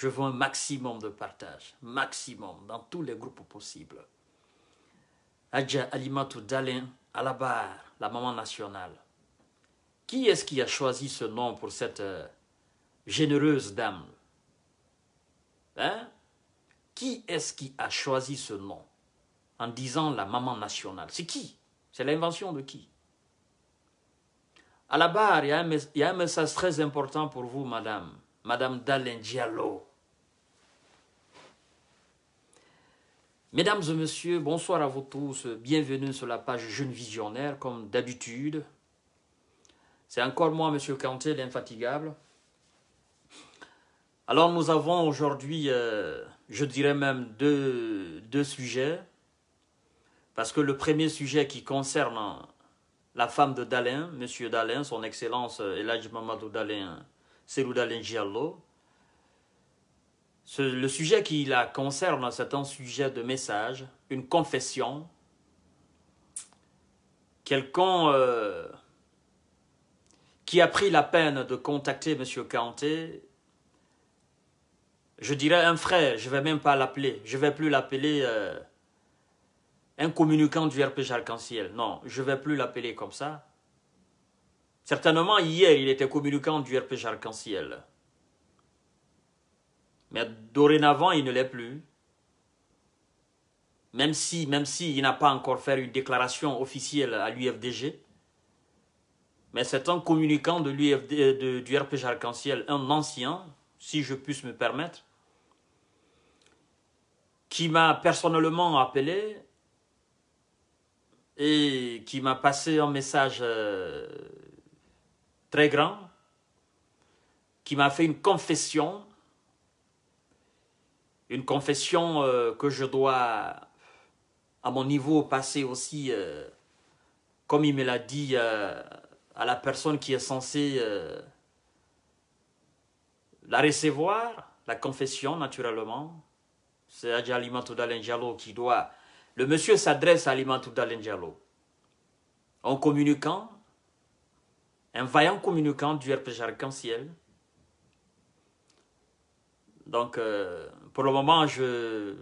Je veux un maximum de partage, maximum, dans tous les groupes possibles. Adja Alimatou Dalin, à la barre, la maman nationale. Qui est-ce qui a choisi ce nom pour cette euh, généreuse dame? Hein? Qui est-ce qui a choisi ce nom en disant la maman nationale? C'est qui? C'est l'invention de qui? À la barre, il y, a un, il y, a un, message très important pour vous, madame. Madame Dalin Diallo. Mesdames et messieurs, bonsoir à vous tous. Bienvenue sur la page Jeune Visionnaire, comme d'habitude. C'est encore moi, Monsieur Kanté, l'infatigable. Alors nous avons aujourd'hui, euh, je dirais même deux, deux, sujets. Parce que le premier sujet qui concerne la femme de Dalin, Monsieur Dalin, son Excellence Eladj Mamadou Dalin, Serou Dalin Diallo. Le sujet qui la concerne, c'est un sujet de message, une confession. Quelqu'un euh, qui a pris la peine de contacter M. Kanté, je dirais un frère, je ne vais même pas l'appeler, je ne vais plus l'appeler euh, un communicant du RPG Arc-en-Ciel. Non, je ne vais plus l'appeler comme ça. Certainement, hier, il était communicant du RPG Arc-en-Ciel. Mais dorénavant, il ne l'est plus. Même si, même si il n'a pas encore fait une déclaration officielle à l'UFDG. Mais c'est un communicant de l'UFD, de, du RPG Arc-en-Ciel, un ancien, si je puisse me permettre, qui m'a personnellement appelé et qui m'a passé un message euh, très grand, qui m'a fait une confession une confession euh, que je dois, à mon niveau, passer aussi, euh, comme il me l'a dit, euh, à la personne qui est censée la recevoir, la confession, naturellement. C'est Adja Alimantou qui doit... Le monsieur s'adresse à Alimantou Diallo, un communicant, un vaillant communicant du RPG Arc-en-Ciel. Donc, pour le moment, je,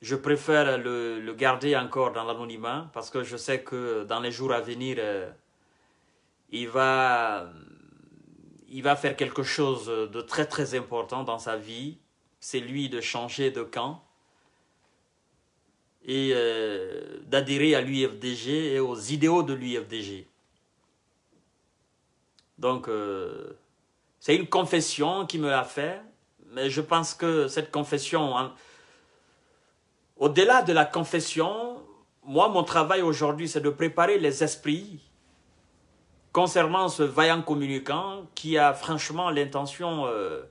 je préfère le, garder encore dans l'anonymat parce que je sais que dans les jours à venir, euh, il, va, il va faire quelque chose de très très important dans sa vie. C'est lui de changer de camp et euh, d'adhérer à l'UFDG et aux idéaux de l'UFDG. Donc, euh, c'est une confession qui me l'a fait mais je pense que cette confession, hein, au-delà de la confession, moi, mon travail aujourd'hui, c'est de préparer les esprits concernant ce vaillant communicant qui a franchement l'intention euh,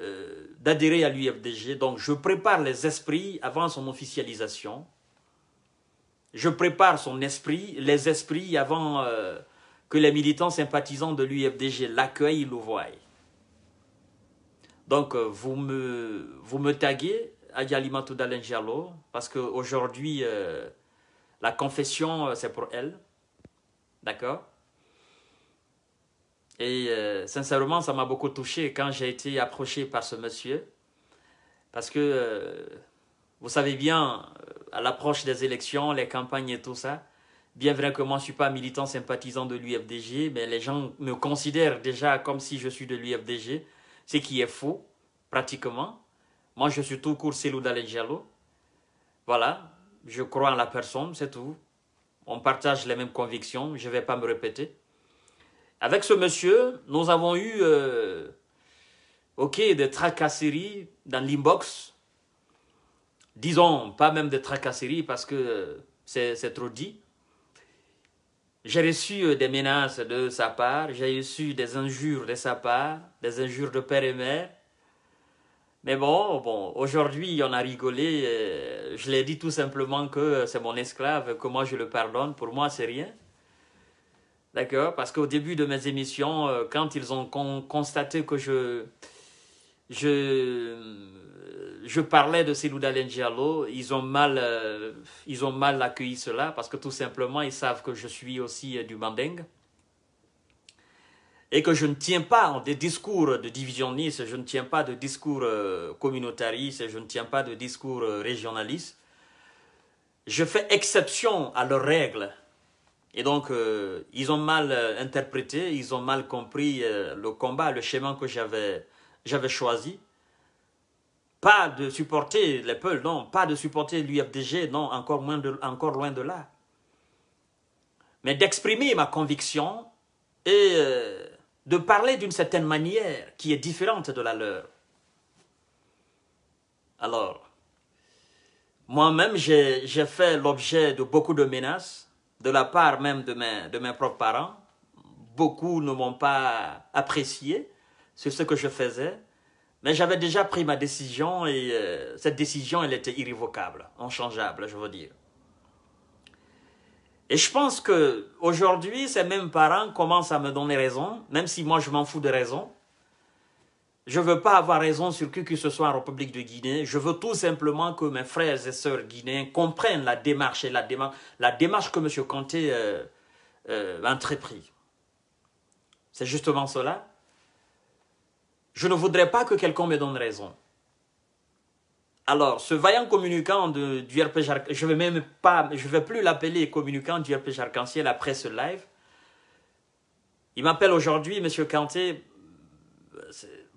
euh, d'adhérer à l'UFDG. Donc, je prépare les esprits avant son officialisation. Je prépare son esprit, les esprits avant euh, que les militants sympathisants de l'UFDG l'accueillent, le voient. Donc, vous me, vous me taguez Alimatou Dalen Diallo parce qu'aujourd'hui, euh, la confession, c'est pour elle. D'accord? Et euh, sincèrement, ça m'a beaucoup touché quand j'ai été approché par ce monsieur. Parce que, euh, vous savez bien, à l'approche des élections, les campagnes et tout ça, bien vrai que moi, je ne suis pas militant sympathisant de l'UFDG, mais les gens me considèrent déjà comme si je suis de l'UFDG ce qui est faux, pratiquement. Moi, je suis tout court Selou Diallo. Voilà, je crois en la personne, c'est tout. On partage les mêmes convictions, je ne vais pas me répéter. Avec ce monsieur, nous avons eu, euh, ok, des tracasseries dans l'inbox. Disons, pas même des tracasseries parce que c'est trop dit. J'ai reçu euh, des menaces de sa part, j'ai reçu des injures de sa part, des injures de père et mère. Mais bon, bon aujourd'hui, on a rigolé. Euh, je l'ai dit tout simplement que c'est mon esclave, que moi je le pardonne. Pour moi, c'est rien. D'accord? Parce qu'au début de mes émissions, euh, quand ils ont con constaté que je, je, je parlais de Selou Diallo, ils ont mal, euh, ils ont mal accueilli cela parce que tout simplement, ils savent que je suis aussi du Manding. et que je ne tiens pas des discours de divisionnistes, je ne tiens pas de discours euh, communautaristes, je ne tiens pas de discours euh, régionalistes, je fais exception à leurs règles. Et donc, euh, ils ont mal interprété, ils ont mal compris le combat, le schéma que j'avais choisi. Pas de supporter les Peuls, non. Pas de supporter l'UFDG, non. Encore, moins encore loin de là. Mais d'exprimer ma conviction et de parler d'une certaine manière qui est différente de la leur. Alors, moi-même, j'ai fait l'objet de beaucoup de menaces, de la part même de mes, de mes propres parents. Beaucoup ne m'ont pas apprécié sur ce que je faisais, mais j'avais déjà pris ma décision et euh, cette décision, elle était irrévocable, inchangeable, je veux dire. Et je pense que aujourd'hui, ces mêmes parents commencent à me donner raison, même si moi je m'en fous de raison. Je ne veux pas avoir raison sur qui que ce soit en République de Guinée. Je veux tout simplement que mes frères et sœurs guinéens comprennent la démarche la démarche que M. Conté euh, euh, a entrepris. C'est justement cela. Je ne voudrais pas que quelqu'un me donne raison. Alors, ce vaillant communicant de, du RPG je ne vais même pas, je vais plus l'appeler communicant du RPG Arc-en-Ciel après ce live. Il m'appelle aujourd'hui, Monsieur Kanté.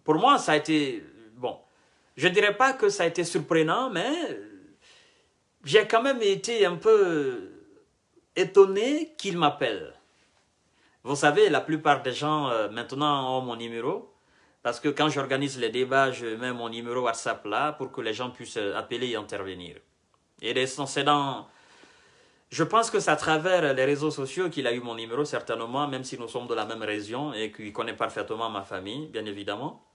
Pour moi, ça a été, bon, je ne dirais pas que ça a été surprenant, mais j'ai quand même été un peu étonné qu'il m'appelle. Vous savez, la plupart des gens euh, maintenant ont mon numéro. Parce que quand j'organise les débats, je mets mon numéro WhatsApp là pour que les gens puissent appeler et intervenir. Et c'est dans... Je pense que c'est à travers les réseaux sociaux qu'il a eu mon numéro, certainement, même si nous sommes de la même région et qu'il connaît parfaitement ma famille, bien évidemment.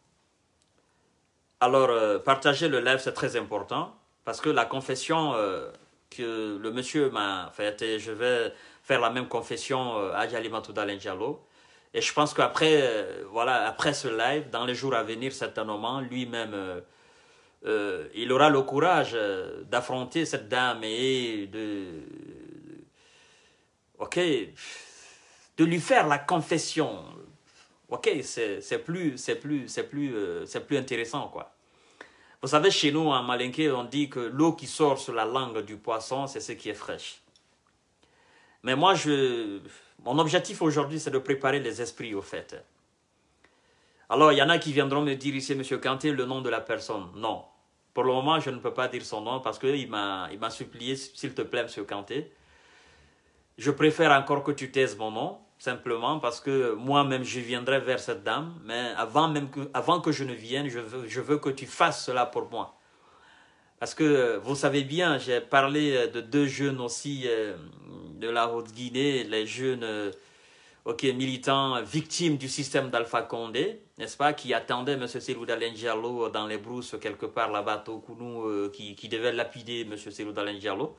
Alors, euh, partager le live, c'est très important, parce que la confession euh, que le monsieur m'a faite, et je vais faire la même confession euh, à Jalimatou Diallo, et je pense qu'après euh, voilà, après ce live, dans les jours à venir, certainement, lui-même, euh, euh, il aura le courage d'affronter cette dame et de, ok, de lui faire la confession. Ok, c'est plus, plus, plus, c'est plus intéressant quoi. Vous savez, chez nous en Malinké, on dit que l'eau qui sort sur la langue du poisson, c'est ce qui est fraîche. Mais moi, je, mon objectif aujourd'hui, c'est de préparer les esprits au fait. Alors, il y en a qui viendront me dire ici, Monsieur Kanté, le nom de la personne. Non. Pour le moment, je ne peux pas dire son nom parce qu'il m'a supplié, s'il te plaît, Monsieur Kanté. Je préfère encore que tu taises mon nom, simplement parce que moi-même, je viendrai vers cette dame. Mais avant, que je ne vienne, je veux, je veux que tu fasses cela pour moi. Parce que vous savez bien, j'ai parlé de deux jeunes aussi euh, de la Haute-Guinée, les jeunes euh, militants victimes du système d'Alpha Condé, n'est-ce pas, qui attendaient M. Selouda Diallo dans les brousses quelque part là-bas, Tokounou, euh, qui, devait lapider M. Selouda Diallo.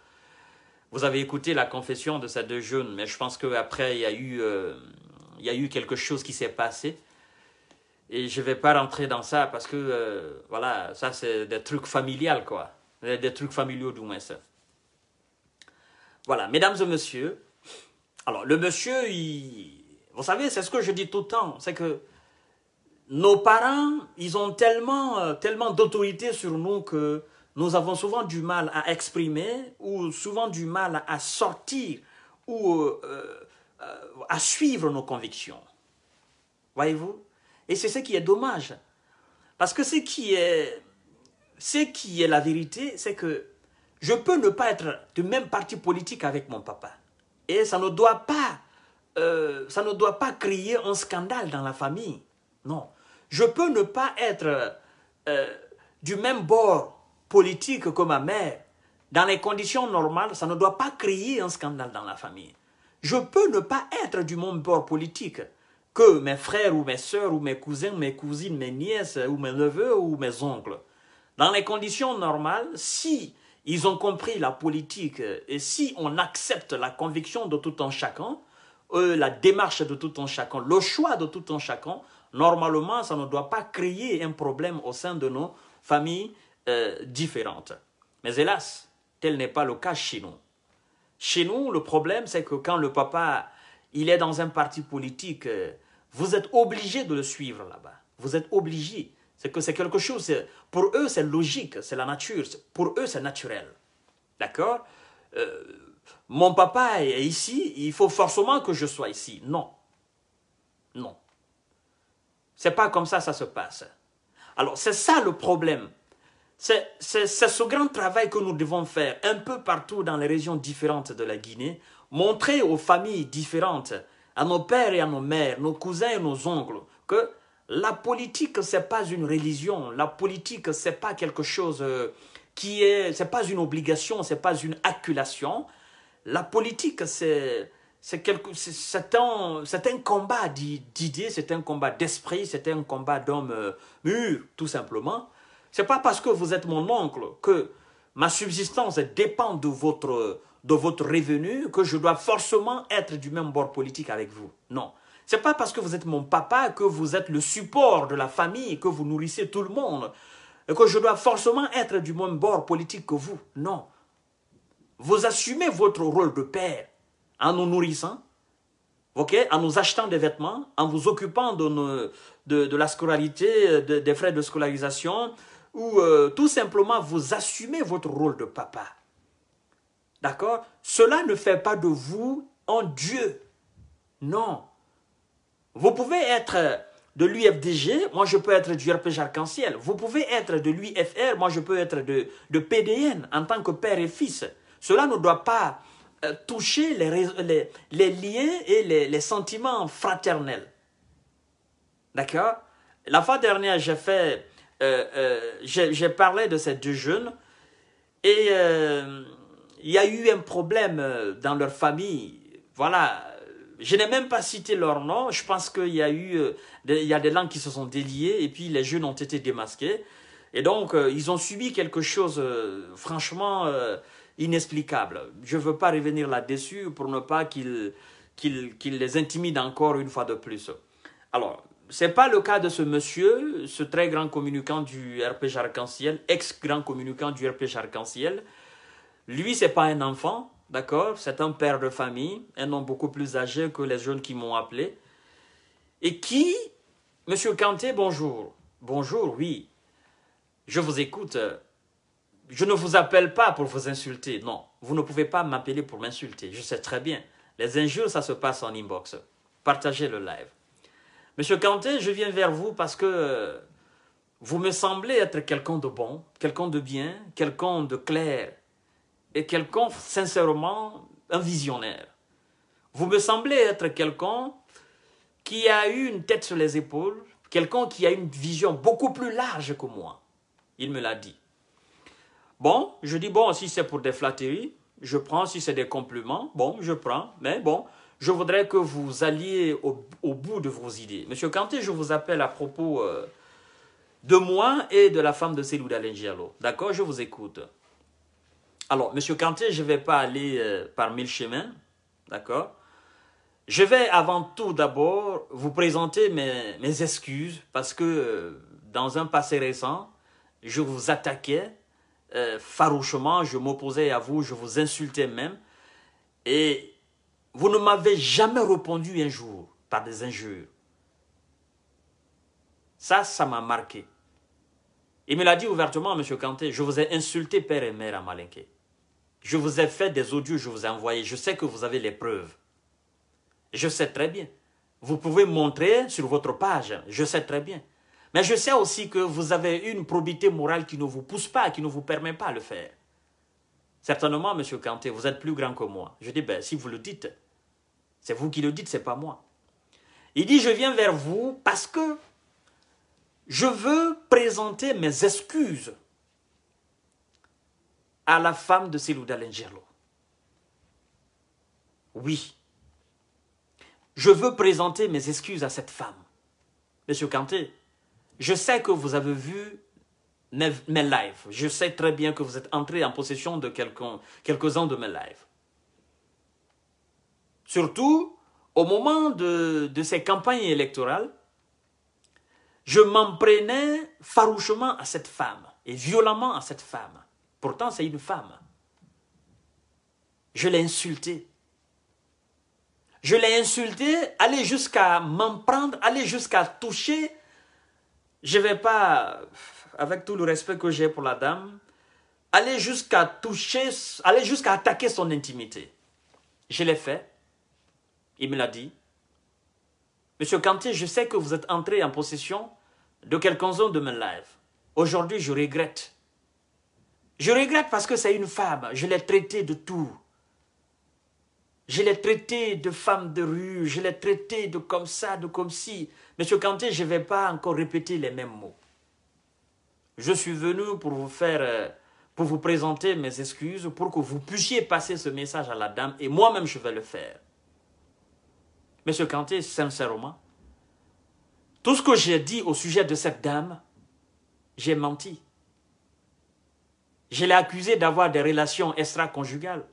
Vous avez écouté la confession de ces deux jeunes, mais je pense qu'après, il, euh, il y a eu quelque chose qui s'est passé. Et je ne vais pas rentrer dans ça parce que, voilà, ça c'est des trucs familiaux, quoi. Des trucs familiaux du moins. Ça. Voilà, mesdames et messieurs. Alors, le monsieur, vous savez, c'est ce que je dis tout le temps, c'est que nos parents, ils ont tellement, euh, tellement d'autorité sur nous que nous avons souvent du mal à exprimer ou souvent du mal à sortir ou euh, euh, à suivre nos convictions. Voyez-vous? Et c'est ce qui est dommage. Parce que ce qui est, ce qui est la vérité, c'est que je peux ne pas être du même parti politique avec mon papa. Et ça ne doit pas, euh, ça ne doit pas créer un scandale dans la famille. Non. Je peux ne pas être euh, du même bord politique que ma mère. Dans les conditions normales, ça ne doit pas créer un scandale dans la famille. Je peux ne pas être du même bord politique que mes frères ou mes soeurs ou mes cousins, mes cousines, mes nièces ou mes neveux ou mes oncles. Dans les conditions normales, si ils ont compris la politique. Et si on accepte la conviction de tout un chacun, la démarche de tout un chacun, le choix de tout un chacun, normalement, ça ne doit pas créer un problème au sein de nos familles euh, différentes. Mais hélas, tel n'est pas le cas chez nous. Chez nous, le problème, c'est que quand le papa, il est dans un parti politique, euh, Vous êtes obligé de le suivre là-bas. Vous êtes obligé. C'est que c'est quelque chose, pour eux c'est logique, c'est la nature. Pour eux c'est naturel. D'accord? Euh, Mon papa est ici, il faut forcément que je sois ici. Non. Non. C'est pas comme ça ça se passe. Alors c'est ça le problème. C'est ce grand travail que nous devons faire un peu partout dans les régions différentes de la Guinée, montrer aux familles différentes, à nos pères et à nos mères, nos cousins et nos oncles, que la politique, ce n'est pas une religion, la politique, ce n'est pas quelque chose euh, qui est, c'est pas une obligation, c'est pas une acculation. La politique, c'est un, un combat d'idées, c'est un combat d'esprit, c'est un combat d'hommes euh, mûrs, tout simplement. C'est pas parce que vous êtes mon oncle que ma subsistance dépend de votre, de votre revenu que je dois forcément être du même bord politique avec vous. Non. C'est pas parce que vous êtes mon papa que vous êtes le support de la famille, que vous nourrissez tout le monde, et que je dois forcément être du même bord politique que vous. Non. Vous assumez votre rôle de père en nous nourrissant, ok, en nous achetant des vêtements, en vous occupant de, de, la scolarité, des frais de scolarisation, ou euh, tout simplement vous assumez votre rôle de papa. D'accord? Cela ne fait pas de vous un Dieu. Non. Vous pouvez être de l'UFDG, moi je peux être du RPG Arc-en-Ciel. Vous pouvez être de l'UFR, moi je peux être de, de, PDN en tant que père et fils. Cela ne doit pas euh, toucher les, liens et les, sentiments fraternels. D'accord? La fois dernière, j'ai fait euh, euh, j'ai parlé de ces deux jeunes et il y a eu un problème dans leur famille. Voilà, je n'ai même pas cité leur nom. Je pense qu'il y a eu, il y a des langues qui se sont déliées et puis les jeunes ont été démasqués. Et donc, ils ont subi quelque chose, franchement, inexplicable. Je ne veux pas revenir là-dessus pour ne pas qu'ils les intimident encore une fois de plus. Alors, n'est pas le cas de ce monsieur, ce très grand communicant du RPG Arc-en-Ciel, ex-grand communicant du RPG Arc-en-Ciel. Lui, c'est pas un enfant, d'accord? C'est un père de famille, un homme beaucoup plus âgé que les jeunes qui m'ont appelé. Et qui, monsieur Kanté, bonjour. Bonjour, oui. Je vous écoute. Je ne vous appelle pas pour vous insulter. Non, vous ne pouvez pas m'appeler pour m'insulter. Je sais très bien. Les injures, ça se passe en inbox. Partagez le live. Monsieur Kanté, je viens vers vous parce que vous me semblez être quelqu'un de bon, quelqu'un de bien, quelqu'un de clair et quelqu'un, sincèrement, un visionnaire. Vous me semblez être quelqu'un qui a eu une tête sur les épaules, quelqu'un qui a une vision beaucoup plus large que moi. Il me l'a dit. Bon, je dis, bon, si c'est pour des flatteries, je prends, si c'est des compliments, bon, je prends, mais bon, je voudrais que vous alliez au, bout de vos idées. Monsieur Kanté, je vous appelle à propos euh, de moi et de la femme de Selouda Lengialo. D'accord Je vous écoute. Alors, Monsieur Kanté, je ne vais pas aller euh, par mille chemins. D'accord? Je vais avant tout d'abord vous présenter mes, excuses parce que euh, dans un passé récent, je vous attaquais farouchement, je m'opposais à vous, je vous insultais même. Et vous ne m'avez jamais répondu un jour par des injures. Ça, ça m'a marqué. Il me l'a dit ouvertement, M. Kanté, je vous ai insulté père et mère à Malinké. Je vous ai fait des audios, je vous ai envoyé. Je sais que vous avez les preuves. Je sais très bien. Vous pouvez montrer sur votre page. Je sais très bien. Mais je sais aussi que vous avez une probité morale qui ne vous pousse pas, qui ne vous permet pas de le faire. Certainement, M. Kanté, vous êtes plus grand que moi. Je dis, ben, si vous le dites, c'est vous qui le dites, c'est pas moi. Il dit, je viens vers vous parce que je veux présenter mes excuses à la femme de Selouda Lengerlo. Oui. Je veux présenter mes excuses à cette femme. Monsieur Kanté, je sais que vous avez vu mes, lives. Je sais très bien que vous êtes entré en possession de quelques-uns de mes lives. Surtout au moment de, ces campagnes électorales, je m'en prenais farouchement à cette femme et violemment à cette femme. Pourtant, c'est une femme. Je l'ai insultée. Je l'ai insulté, aller jusqu'à m'en prendre, aller jusqu'à toucher. Je ne vais pas, avec tout le respect que j'ai pour la dame, aller jusqu'à toucher, aller jusqu'à attaquer son intimité. Je l'ai fait. Il me l'a dit. Monsieur Kanté, je sais que vous êtes entré en possession de quelques-uns de mes lives. Aujourd'hui, je regrette. Je regrette parce que c'est une femme. Je l'ai traitée de tout. Je l'ai traitée de femme de rue. Je l'ai traitée de comme ça, de comme si. Monsieur Kanté, je ne vais pas encore répéter les mêmes mots. Je suis venu pour vous faire, euh, pour vous présenter mes excuses, pour que vous puissiez passer ce message à la dame, et moi-même je vais le faire. Monsieur Kanté, sincèrement, tout ce que j'ai dit au sujet de cette dame, j'ai menti. Je l'ai accusé d'avoir des relations extra-conjugales.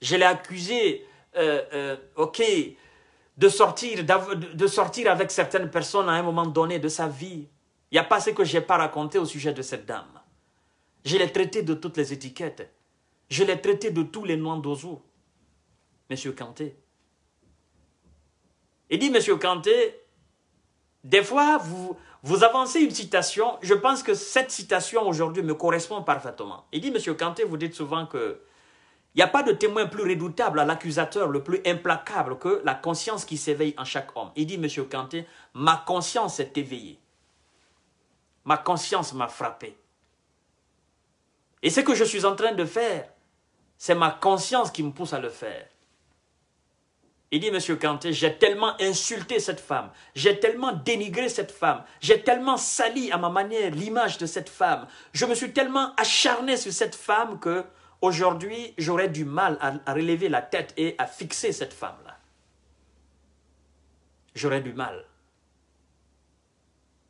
Je l'ai accusé, euh, euh, ok, de sortir, avec certaines personnes à un moment donné de sa vie. Il n'y a pas ce que je n'ai pas raconté au sujet de cette dame. Je l'ai traité de toutes les étiquettes. Je l'ai traité de tous les noms d'oiseaux. Monsieur Kanté, il dit, Monsieur Kanté, des fois, vous, vous avancez une citation, je pense que cette citation aujourd'hui me correspond parfaitement. Il dit, Monsieur Kanté, vous dites souvent que il n'y a pas de témoin plus redoutable à l'accusateur, le plus implacable que la conscience qui s'éveille en chaque homme. Il dit, Monsieur Kanté, ma conscience est éveillée. Ma conscience m'a frappé. Et ce que je suis en train de faire, c'est ma conscience qui me pousse à le faire. Il dit, Monsieur Kanté, j'ai tellement insulté cette femme, j'ai tellement dénigré cette femme, j'ai tellement sali à ma manière l'image de cette femme, je me suis tellement acharné sur cette femme que aujourd'hui j'aurais du mal à, relever la tête et à fixer cette femme-là. J'aurais du mal.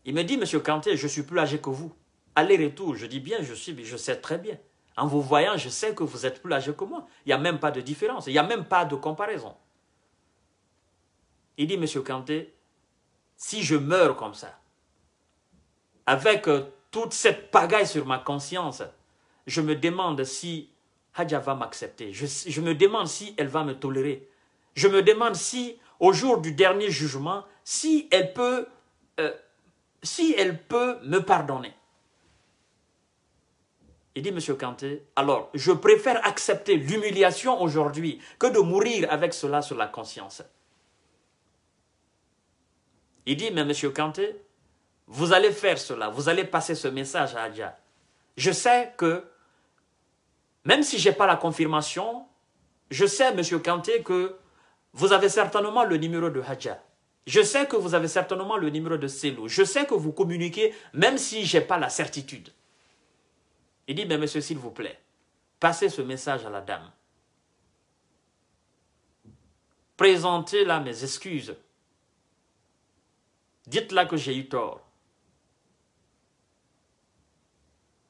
Il me dit, Monsieur Kanté, je suis plus âgé que vous. Aller-retour, je dis bien, je suis, je sais très bien. En vous voyant, je sais que vous êtes plus âgé que moi. Il n'y a même pas de différence, il n'y a même pas de comparaison. Il dit, Monsieur Kanté, si je meurs comme ça, avec euh, toute cette pagaille sur ma conscience, je me demande si Hadja va m'accepter. Je, me demande si elle va me tolérer. Je me demande si, au jour du dernier jugement, si elle peut, euh, si elle peut me pardonner. Il dit, Monsieur Kanté, alors je préfère accepter l'humiliation aujourd'hui que de mourir avec cela sur la conscience. Il dit, mais monsieur Kanté, vous allez faire cela, vous allez passer ce message à Hadja. Je sais que, même si je n'ai pas la confirmation, je sais, monsieur Kanté, que vous avez certainement le numéro de Hadja. Je sais que vous avez certainement le numéro de Selou. Je sais que vous communiquez, même si je n'ai pas la certitude. Il dit, mais monsieur, s'il vous plaît, passez ce message à la dame. Présentez là mes excuses Dites-la que j'ai eu tort.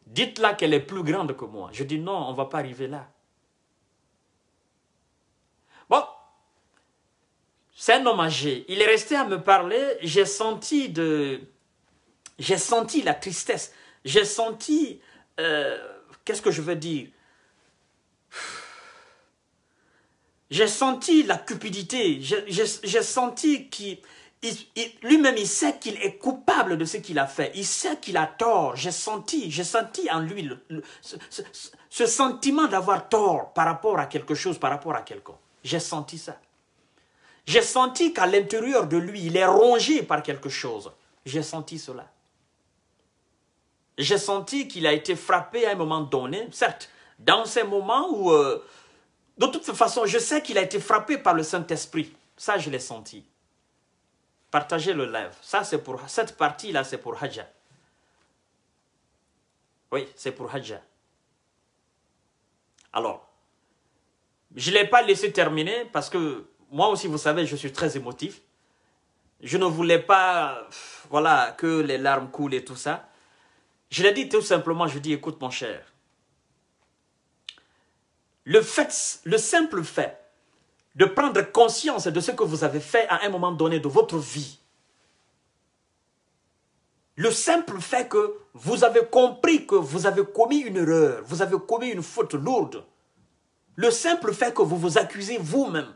Dites-la qu'elle est plus grande que moi. Je dis non, on ne va pas arriver là. Bon, c'est un homme âgé. Il est resté à me parler. J'ai senti de, j'ai senti la tristesse. J'ai senti, euh, qu'est-ce que je veux dire? J'ai senti la cupidité. J'ai senti qu'il lui-même, il sait qu'il est coupable de ce qu'il a fait. Il sait qu'il a tort. J'ai senti, j'ai senti en lui ce, sentiment d'avoir tort par rapport à quelque chose, par rapport à quelqu'un. J'ai senti ça. J'ai senti qu'à l'intérieur de lui, il est rongé par quelque chose. J'ai senti cela. J'ai senti qu'il a été frappé à un moment donné, certes, dans ces moments où, euh, de toute façon, je sais qu'il a été frappé par le Saint-Esprit. Ça, je l'ai senti. Partagez le live. Ça, c'est pour cette partie-là, c'est pour Hadja. Oui, c'est pour Hadja. Alors, je ne l'ai pas laissé terminer parce que moi aussi, vous savez, je suis très émotif. Je ne voulais pas, voilà, que les larmes coulent et tout ça. Je l'ai dit tout simplement, je dis, écoute mon cher, le fait, le simple fait de prendre conscience de ce que vous avez fait à un moment donné de votre vie. Le simple fait que vous avez compris que vous avez commis une erreur, vous avez commis une faute lourde. Le simple fait que vous vous accusez vous-même.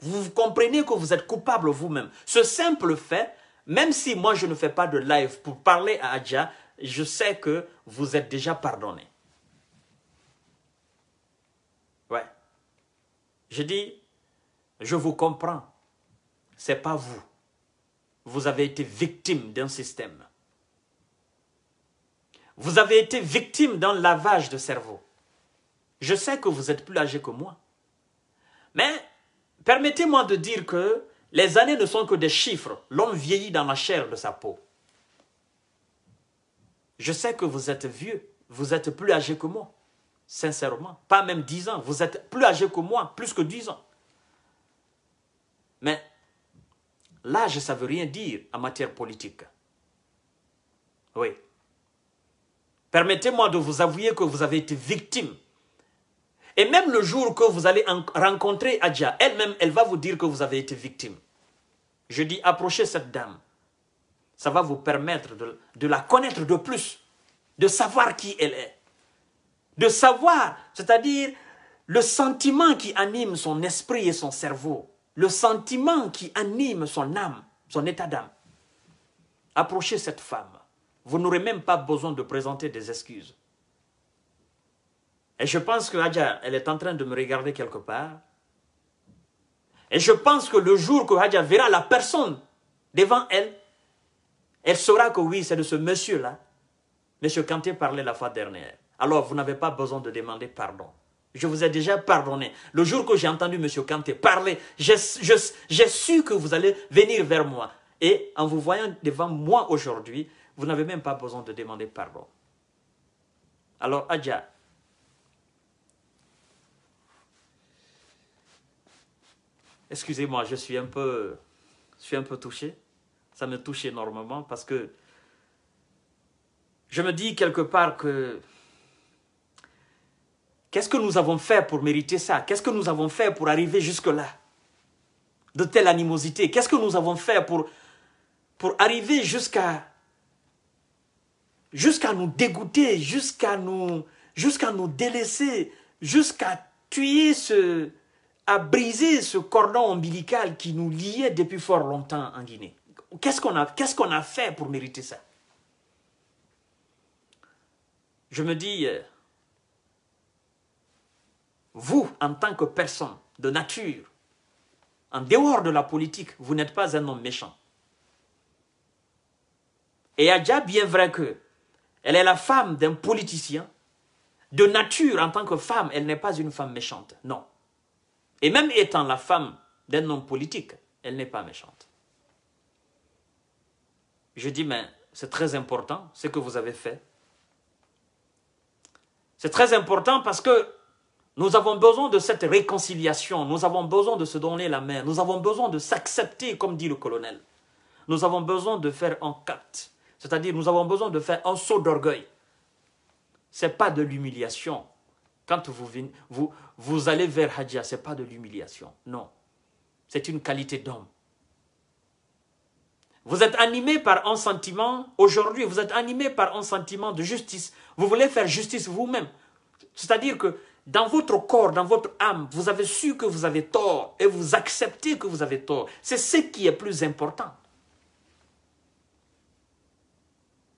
Vous comprenez que vous êtes coupable vous-même. Ce simple fait, même si moi je ne fais pas de live pour parler à Adja, je sais que vous êtes déjà pardonné. Ouais. Je dis, je vous comprends. C'est pas vous. Vous avez été victime d'un système. Vous avez été victime d'un lavage de cerveau. Je sais que vous êtes plus âgé que moi. Mais permettez-moi de dire que les années ne sont que des chiffres. L'homme vieillit dans la chair de sa peau. Je sais que vous êtes vieux. Vous êtes plus âgé que moi. Sincèrement. Pas même 10 ans. Vous êtes plus âgé que moi. Plus que 10 ans. Mais l'âge, ça ne veut rien dire en matière politique. Oui. Permettez-moi de vous avouer que vous avez été victime et même le jour que vous allez rencontrer Adja, elle-même, elle va vous dire que vous avez été victime. Je dis, approchez cette dame. Ça va vous permettre de la connaître de plus, de savoir qui elle est. De savoir, c'est-à-dire le sentiment qui anime son esprit et son cerveau. Le sentiment qui anime son âme, son état d'âme. Approchez cette femme. Vous n'aurez même pas besoin de présenter des excuses. Et je pense que Hadja, elle est en train de me regarder quelque part. Et je pense que le jour que Hadja verra la personne devant elle, elle saura que oui, c'est de ce monsieur-là. Monsieur Kanté parlait la fois dernière. Alors, vous n'avez pas besoin de demander pardon. Je vous ai déjà pardonné. Le jour que j'ai entendu Monsieur Kanté parler, j'ai su que vous allez venir vers moi. Et en vous voyant devant moi aujourd'hui, vous n'avez même pas besoin de demander pardon. Alors, Adja, Excusez-moi, je suis un peu, je suis un peu touché. Ça me touche énormément parce que je me dis quelque part que qu'est-ce que nous avons fait pour mériter ça? Qu'est-ce que nous avons fait pour arriver jusque-là? De telle animosité. Qu'est-ce que nous avons fait pour, pour arriver jusqu'à jusqu'à nous dégoûter, jusqu'à nous, nous délaisser, jusqu'à tuer ce, a brisé ce cordon ombilical qui nous liait depuis fort longtemps en Guinée. Qu'est-ce qu'on a, qu'est-ce qu'on a fait pour mériter ça? Je me dis, euh, vous, en tant que personne de nature, en dehors de la politique, vous n'êtes pas un homme méchant. Et déjà bien vrai que elle est la femme d'un politicien. De nature, en tant que femme, elle n'est pas une femme méchante. Non. Et même étant la femme d'un homme politique, elle n'est pas méchante. Je dis, mais c'est très important ce que vous avez fait. C'est très important parce que nous avons besoin de cette réconciliation, nous avons besoin de se donner la main, nous avons besoin de s'accepter, comme dit le colonel. Nous avons besoin de faire un cut, c'est-à-dire nous avons besoin de faire un saut d'orgueil. Ce n'est pas de l'humiliation, quand vous, allez vers Hadja, ce n'est pas de l'humiliation. Non. C'est une qualité d'homme. Vous êtes animé par un sentiment, aujourd'hui, vous êtes animé par un sentiment de justice. Vous voulez faire justice vous-même. C'est-à-dire que dans votre corps, dans votre âme, vous avez su que vous avez tort et vous acceptez que vous avez tort. C'est ce qui est plus important.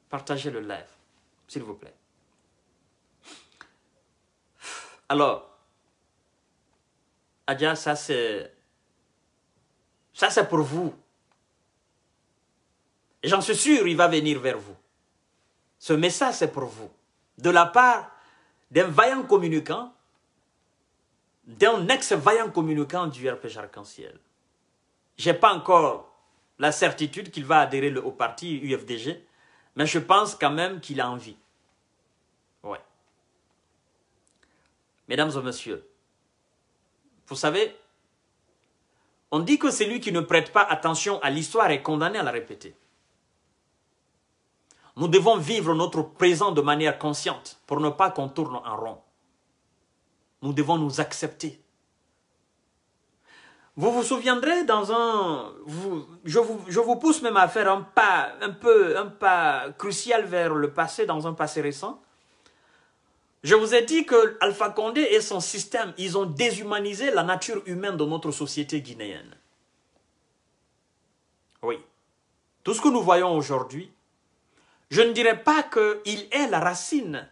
Partagez le live, s'il vous plaît. Alors, Adja, ça c'est. Ça c'est pour vous. J'en suis sûr, il va venir vers vous. Ce message c'est pour vous. De la part d'un vaillant communicant, d'un ex-vaillant communicant du RPG Arc-en-Ciel. Je n'ai pas encore la certitude qu'il va adhérer au parti UFDG, mais je pense quand même qu'il a envie. Ouais. Mesdames et messieurs, vous savez, on dit que celui qui ne prête pas attention à l'histoire est condamné à la répéter. Nous devons vivre notre présent de manière consciente pour ne pas qu'on tourne en rond. Nous devons nous accepter. Vous vous souviendrez dans un... je, vous, je vous pousse même à faire un pas, un peu, un pas crucial vers le passé, dans un passé récent. Je vous ai dit que Alpha Condé et son système, ils ont déshumanisé la nature humaine de notre société guinéenne. Oui. Tout ce que nous voyons aujourd'hui, je ne dirais pas qu'il est la racine.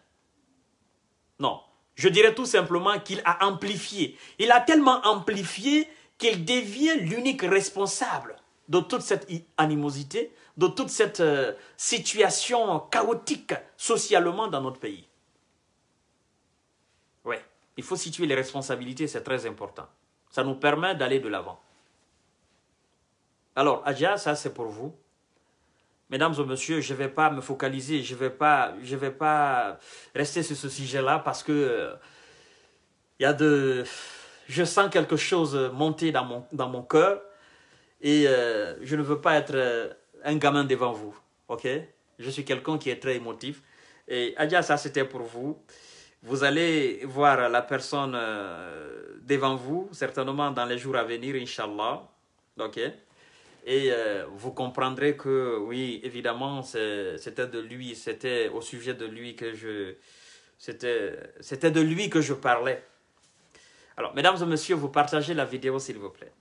Non. Je dirais tout simplement qu'il a amplifié. Il a tellement amplifié qu'il devient l'unique responsable de toute cette animosité, de toute cette euh, situation chaotique socialement dans notre pays. Oui, il faut situer les responsabilités, c'est très important. Ça nous permet d'aller de l'avant. Alors, Adja, ça c'est pour vous. Mesdames et messieurs, je ne vais pas me focaliser, je ne vais, pas, vais pas rester sur ce sujet-là parce que il y a de... Je sens quelque chose monter dans mon, dans mon cœur et euh, je ne veux pas être euh, un gamin devant vous, ok? Je suis quelqu'un qui est très émotif. Et Adja, ça c'était pour vous. Vous allez voir la personne euh, devant vous, certainement dans les jours à venir, Inch'Allah. Ok? Et vous comprendrez que, oui, évidemment, c'était de lui, c'était au sujet de lui que je... C'était de lui que je parlais. Alors, mesdames et messieurs, vous partagez la vidéo, s'il vous plaît.